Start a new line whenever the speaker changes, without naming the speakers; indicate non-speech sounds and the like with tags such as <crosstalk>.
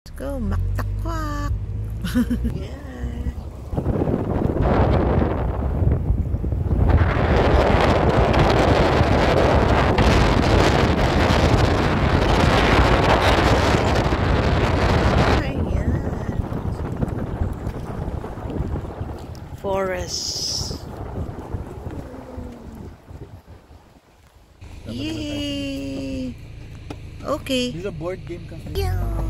Let's go, maktakwak. <laughs> yeah. Ayan. Forest. Yay! Okay.
This is a board game cafe.
Yeah.